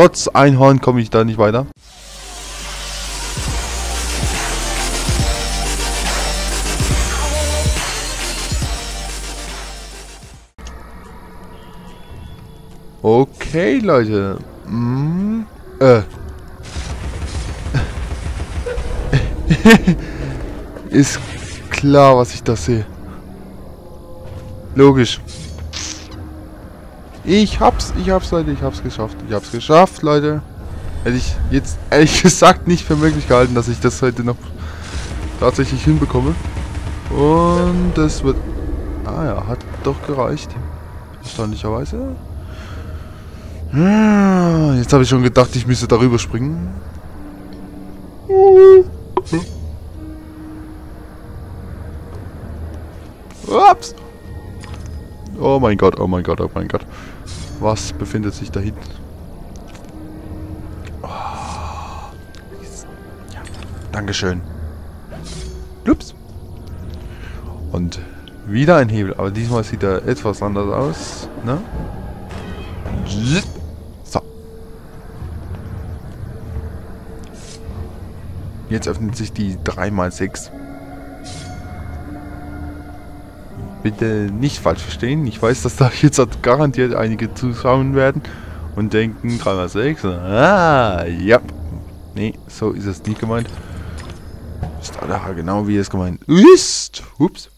trotz Einhorn komme ich da nicht weiter. Okay, Leute. Mm, äh. Ist klar, was ich da sehe. Logisch. Ich hab's, ich hab's, Leute, ich hab's geschafft. Ich hab's geschafft, Leute. Hätte ich jetzt ehrlich gesagt nicht für möglich gehalten, dass ich das heute noch tatsächlich hinbekomme. Und das wird... Ah ja, hat doch gereicht. Erstaunlicherweise. Ah, jetzt habe ich schon gedacht, ich müsste darüber springen. Ups. Oh mein Gott, oh mein Gott, oh mein Gott. Was befindet sich da hinten? Oh. Dankeschön. Ups. Und wieder ein Hebel, aber diesmal sieht er etwas anders aus. Ne? So. Jetzt öffnet sich die 3x6. Bitte nicht falsch verstehen. Ich weiß, dass da jetzt garantiert einige zuschauen werden und denken 3x6. Ah, ja. Nee, so ist es nicht gemeint. Ist da genau wie es gemeint ist. Ups.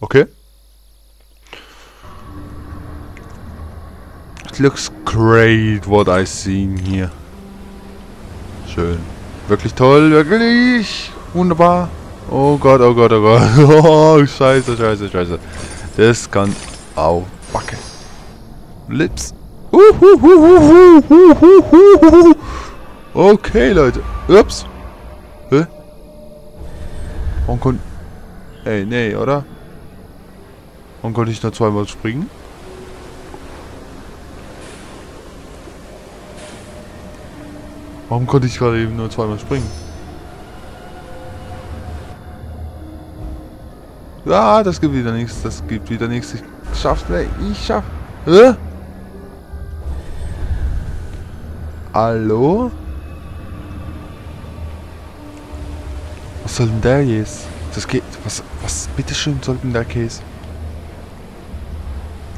Okay. It looks great what I seen here. Schön. Wirklich toll, wirklich. Wunderbar. Oh Gott, oh Gott, oh Gott. Oh, scheiße, scheiße, scheiße. Das kann auch backen. Lips. Okay, Leute. Ups. Hä? Warum konnte... Ey, nee, oder? Warum konnte ich da zweimal springen? Warum konnte ich gerade eben nur zweimal springen? Ja, das gibt wieder nichts. Das gibt wieder nichts. Ich schaff's nicht. Ich schaff. Hä? Hallo? Was soll denn der jetzt? Das geht. Was, was, bitteschön, soll denn der Käse?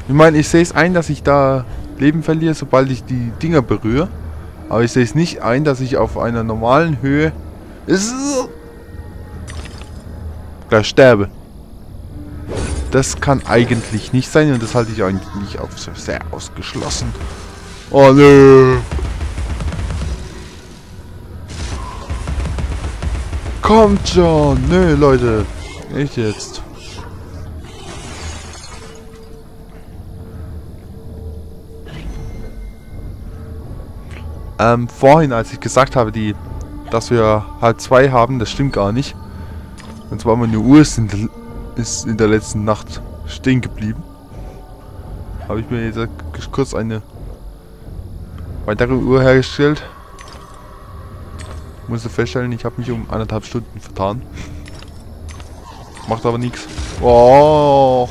Ich meine, ich sehe es ein, dass ich da Leben verliere, sobald ich die Dinger berühre. Aber ich sehe es nicht ein, dass ich auf einer normalen Höhe gleich sterbe. Das kann eigentlich nicht sein und das halte ich eigentlich auch für sehr ausgeschlossen. Oh nö. Kommt schon. Nö, Leute. Echt jetzt. Ähm, vorhin, als ich gesagt habe, die, dass wir halt zwei haben, das stimmt gar nicht. Und zwar meine Uhr ist in, der, ist in der letzten Nacht stehen geblieben. Habe ich mir jetzt kurz eine weitere Uhr hergestellt. Musste feststellen, ich habe mich um anderthalb Stunden vertan. Macht aber nichts. Oh.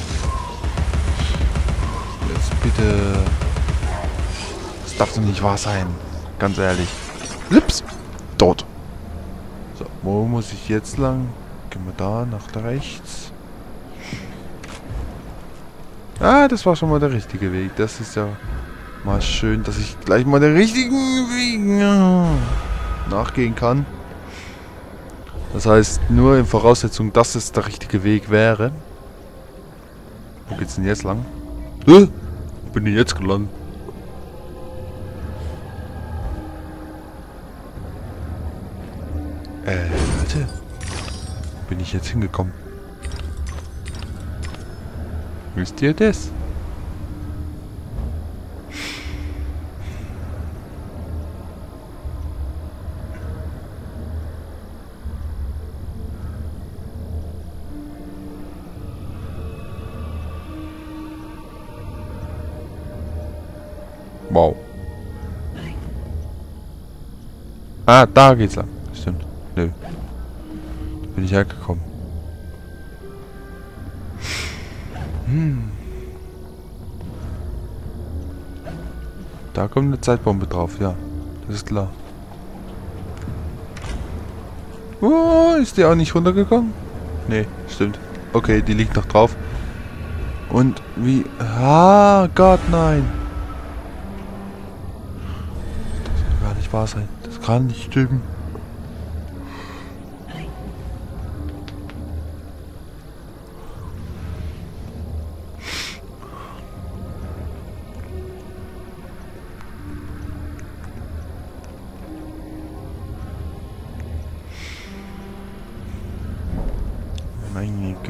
Jetzt bitte. Das darf doch nicht wahr sein. Ganz ehrlich. Lips. Dort. So, wo muss ich jetzt lang? Gehen wir da nach rechts. Ah, das war schon mal der richtige Weg. Das ist ja mal schön, dass ich gleich mal den richtigen Weg nachgehen kann. Das heißt, nur in Voraussetzung, dass es der richtige Weg wäre. Wo geht's denn jetzt lang? Wo bin ich jetzt gelandet? Äh, Leute. Wo bin ich jetzt hingekommen? Wisst ihr das? Wow. Ah, da geht's lang. Stimmt. Nö. Bin ich hergekommen. Hm. Da kommt eine Zeitbombe drauf, ja. Das ist klar. Oh, ist die auch nicht runtergegangen? Nee, stimmt. Okay, die liegt noch drauf. Und wie... Ah, Gott, nein. Das kann gar nicht wahr sein. Das kann nicht stimmen.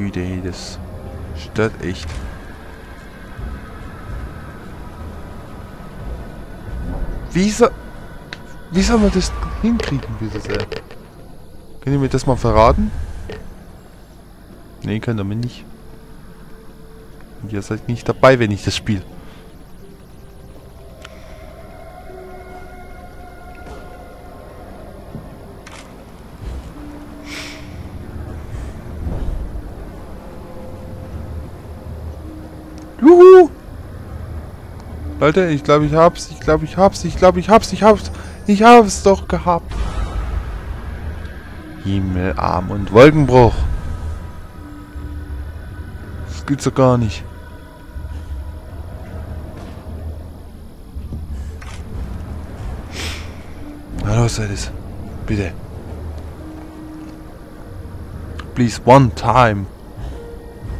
Güte, das stört echt. Wie soll... Wie soll man das hinkriegen, bitte sehr? Könnt ihr mir das mal verraten? Nee, könnt ihr mir nicht. Und ihr seid nicht dabei, wenn ich das spiele. Leute, ich glaube, ich hab's. Ich glaube, ich hab's. Ich glaube, ich hab's. Ich hab's. Ich hab's doch gehabt. Himmel, Arm und Wolkenbruch. Das gibt's doch gar nicht. Na los, Alice. Bitte. Please, one time.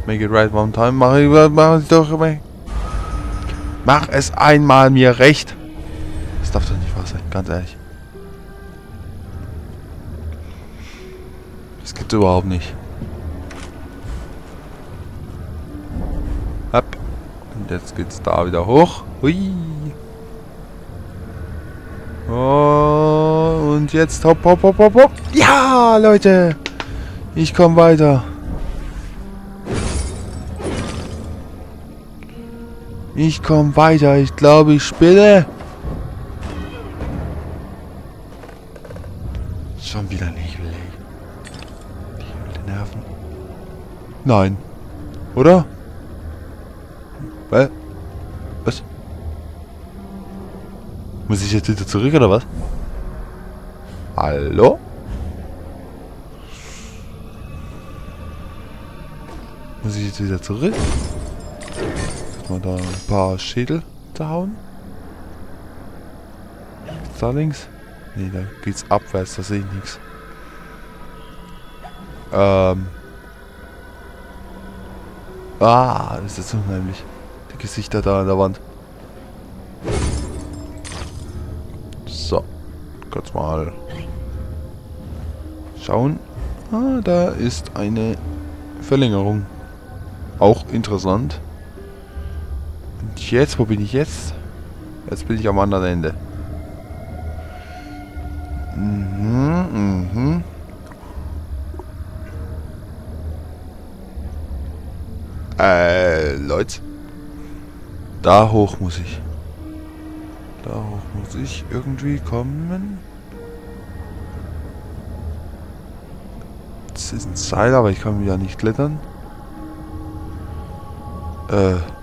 Make it right one time. Mach ich, mach ich doch immer. Mach es einmal mir recht. Das darf doch nicht wahr sein, ganz ehrlich. Das gibt's überhaupt nicht. Hopp. Und jetzt geht's da wieder hoch. Hui. Oh, und jetzt hopp, hopp, hopp, hopp, hopp. Ja, Leute. Ich komme weiter. Ich komme weiter. Ich glaube, ich spinne. Schon wieder nicht, ey. Die Nerven. Nein. Oder? Was? Muss ich jetzt wieder zurück, oder was? Hallo? Muss ich jetzt wieder zurück? Mal da ein paar Schädel zu hauen. Da links? Ne, da geht's abwärts, da sehe ich nichts. Ähm. Ah, das ist unheimlich. Die Gesichter da an der Wand. So. Kurz mal schauen. Ah, da ist eine Verlängerung. Auch interessant. Und jetzt, wo bin ich jetzt? Jetzt bin ich am anderen Ende. Mhm, mhm. Äh, Leute. Da hoch muss ich. Da hoch muss ich irgendwie kommen. Das ist ein Seil, aber ich kann ja nicht klettern. Äh.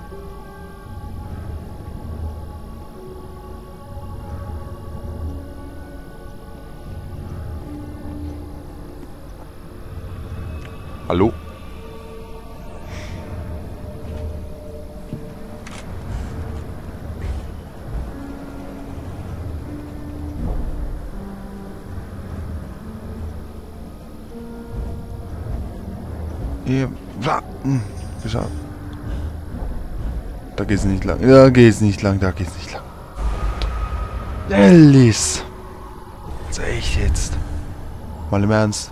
Hallo? Hier, hm, geschafft. Da geht's nicht lang. Da geht's nicht lang, da geht's nicht lang. Alice! Echt jetzt. Mal im Ernst.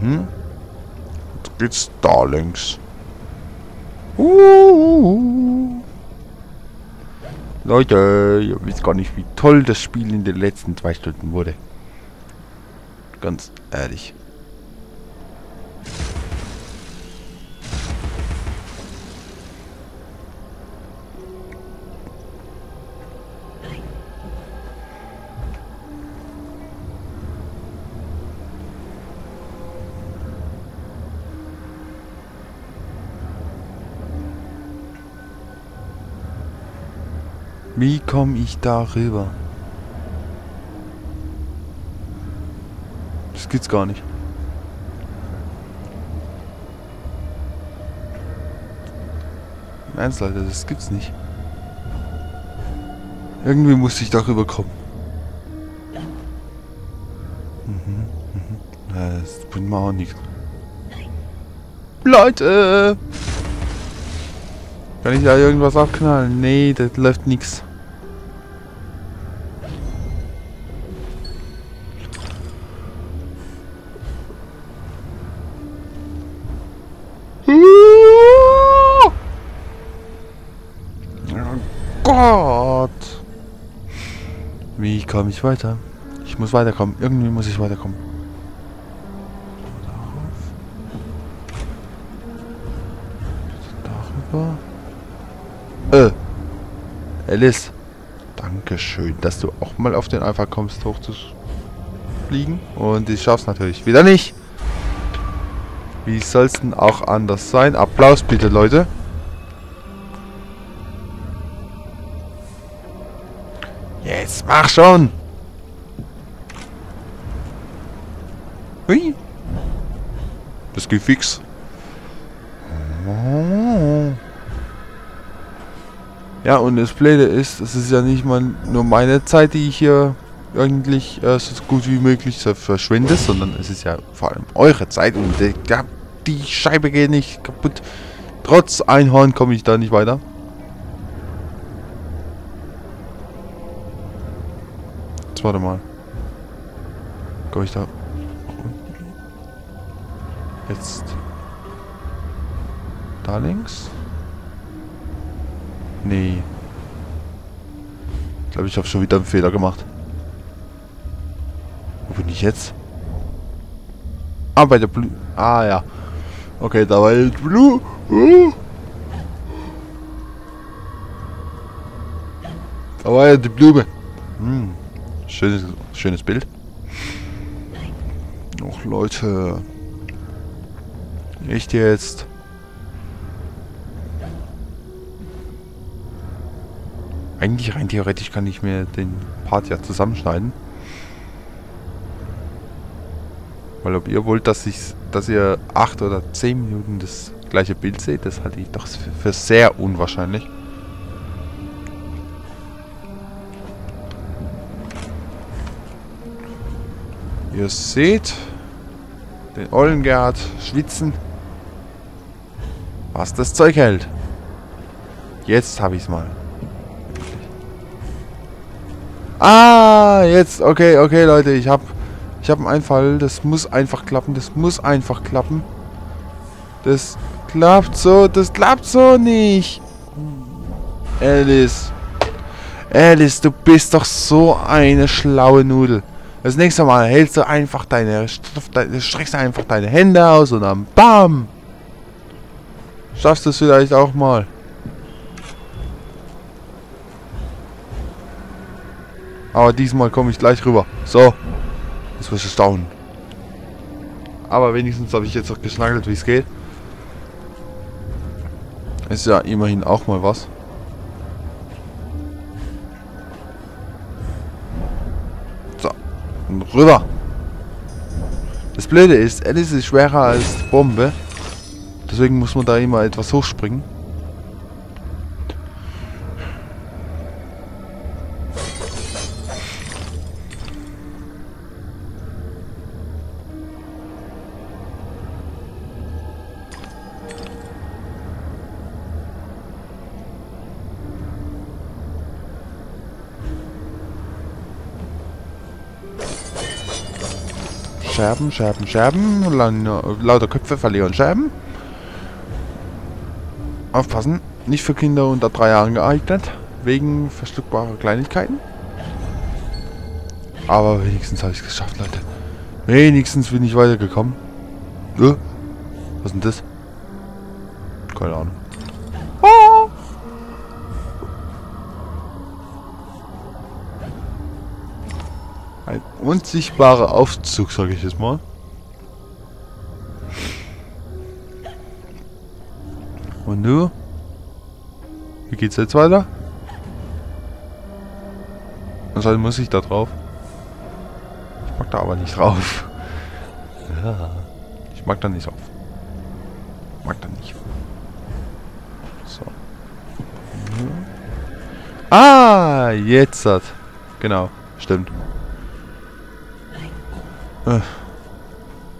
Mhm. Jetzt geht's da links. Uh. Leute, ihr wisst gar nicht, wie toll das Spiel in den letzten zwei Stunden wurde. Ganz ehrlich. Komme ich da rüber? Das gibt's gar nicht. Ernst, Leute, das gibt's nicht. Irgendwie muss ich darüber kommen. Mhm, mhm. Das bringt mir auch nichts. Leute! Kann ich da irgendwas abknallen? Nee, das läuft nichts. Komme ich weiter? Ich muss weiterkommen. Irgendwie muss ich weiterkommen. Darüber. Äh. Alice. Dankeschön, dass du auch mal auf den Alpha kommst, hoch zu fliegen. Und ich schaff's natürlich wieder nicht. Wie soll's denn auch anders sein? Applaus bitte, Leute. Mach schon! Hui. Das geht fix. Ja, und das Blöde ist, es ist ja nicht mal nur meine Zeit, die ich hier eigentlich äh, so gut wie möglich verschwende, sondern es ist ja vor allem eure Zeit und äh, die Scheibe geht nicht kaputt. Trotz Einhorn komme ich da nicht weiter. Jetzt warte mal. Komme ich da Jetzt. Da links? Nee. Ich glaube, ich habe schon wieder einen Fehler gemacht. Wo bin ich jetzt? Ah, bei der Blue. Ah, ja. Okay, da war jetzt Blue. Uh. Da war ja die Blume. Hm. Schönes, schönes Bild. Och, Leute. Echt jetzt? Eigentlich rein theoretisch kann ich mir den Part ja zusammenschneiden. Weil ob ihr wollt, dass ich, dass ihr 8 oder 10 Minuten das gleiche Bild seht, das halte ich doch für sehr unwahrscheinlich. Ihr seht den Ollengard schwitzen, was das Zeug hält. Jetzt habe ich es mal. Ah, jetzt. Okay, okay, Leute. Ich habe ich hab einen Einfall. Das muss einfach klappen. Das muss einfach klappen. Das klappt so. Das klappt so nicht. Alice. Alice, du bist doch so eine schlaue Nudel. Das nächste Mal hältst du einfach deine, streckst einfach deine Hände aus und dann BAM! Schaffst du es vielleicht auch mal. Aber diesmal komme ich gleich rüber. So. Das wirst du staunen. Aber wenigstens habe ich jetzt auch geschnackelt, wie es geht. Ist ja immerhin auch mal was. Und rüber. Das Blöde ist, Alice ist schwerer als Bombe. Deswegen muss man da immer etwas hochspringen. Scherben, Scherben, Scherben. Lauter Köpfe verlieren Scherben. Aufpassen, nicht für Kinder unter drei Jahren geeignet. Wegen verschluckbarer Kleinigkeiten. Aber wenigstens habe ich es geschafft, Leute. Wenigstens bin ich weitergekommen. Äh, was ist denn das? Keine Ahnung. Unsichtbarer Aufzug, sage ich jetzt mal. Und nu? Wie geht's jetzt weiter? Also muss ich da drauf. Ich mag da aber nicht drauf. Ja. Ich mag da nicht drauf. Mag da nicht. So. Ah, jetzt hat. Genau, stimmt. Äh.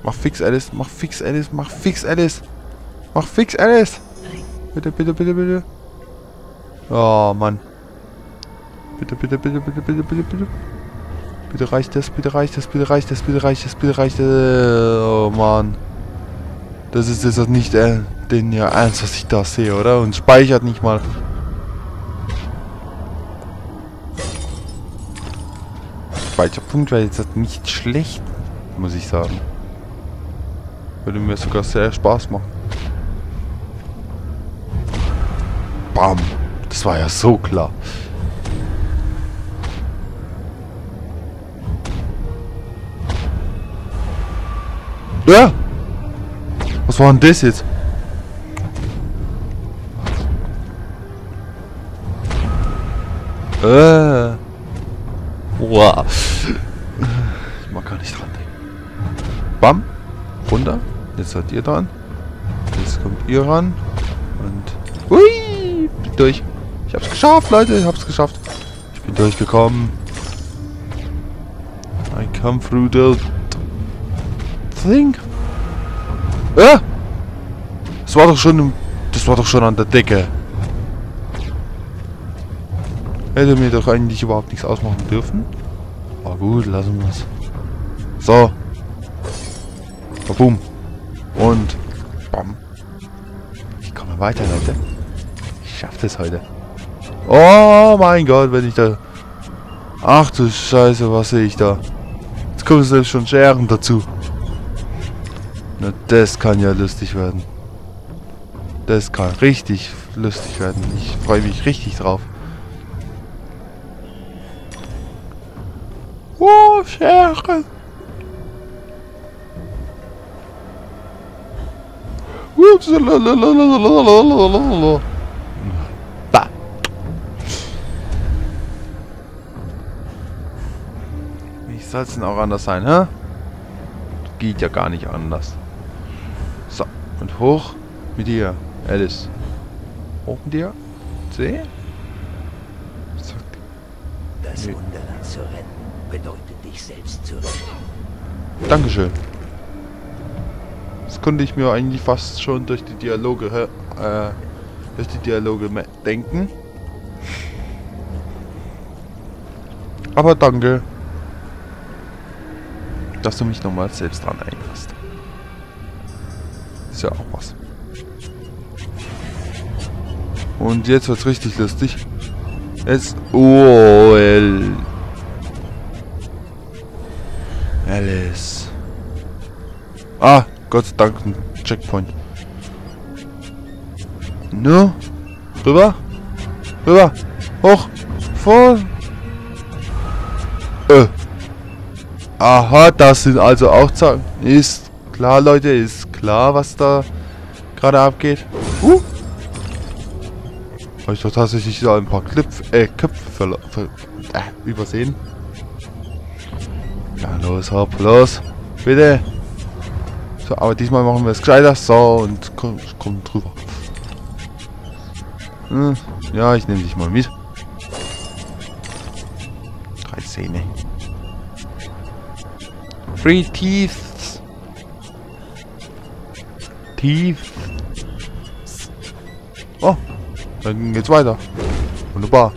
Mach fix Alice, mach fix Alice, mach fix Alice. Mach fix Alice. Bitte, bitte, bitte, bitte. Oh, Mann. Bitte, bitte, bitte, bitte, bitte, bitte, bitte. Bitte reicht das, bitte reicht das, bitte reicht das, bitte reicht das, bitte reicht das. Oh, Mann. Das ist jetzt nicht äh, den ja ernst, was ich da sehe, oder? Und speichert nicht mal. Speicherpunkt wäre jetzt nicht schlecht, muss ich sagen. Würde mir sogar sehr Spaß machen. Bam. Das war ja so klar. Ja! Was war denn das jetzt? Äh. Wow. Ich mag gar nicht dran. Bam. Runter. Jetzt seid ihr dran. Jetzt kommt ihr ran. Und... Hui! Bin durch. Ich hab's geschafft, Leute. Ich hab's geschafft. Ich bin durchgekommen. I come through the... Thing. Äh! Das war doch schon... Das war doch schon an der Decke. Hätte mir doch eigentlich überhaupt nichts ausmachen dürfen. Aber gut, lassen wir es. So. Boom. Und bam. Ich komme weiter, Leute. Ich schaffe das heute. Oh mein Gott, wenn ich da... Ach du Scheiße, was sehe ich da? Jetzt kommen selbst schon Scheren dazu. Na, das kann ja lustig werden. Das kann richtig lustig werden. Ich freue mich richtig drauf. Oh, Bah. Wie soll es denn auch anders sein, hä? Geht ja gar nicht anders. So, und hoch mit dir, Alice. Hoch mit dir. C. Das Wunderland zu retten bedeutet dich selbst zu retten. Dankeschön. Das konnte ich mir eigentlich fast schon durch die Dialoge, äh, durch die Dialoge denken. Aber danke, dass du mich nochmal selbst dran erinnerst. Ist ja auch was. Und jetzt wird's richtig lustig. Jetzt. Oh, El. Alice. Ah, Gott sei Dank ein Checkpoint. Nur. Rüber. Rüber. Hoch. Vor. Äh. Aha, das sind also auch Zahlen. Ist klar, Leute, ist klar, was da gerade abgeht. Uh. Habe ich doch tatsächlich da ein paar Clip äh, Köpfe äh, übersehen. Ja, los, hopp, los. Bitte. So, aber diesmal machen wir es gescheiter. So, und komm, komm drüber. Hm, ja, ich nehme dich mal mit. Drei Zähne. Three Teeth. Teeth. Oh, dann geht's weiter. Wunderbar.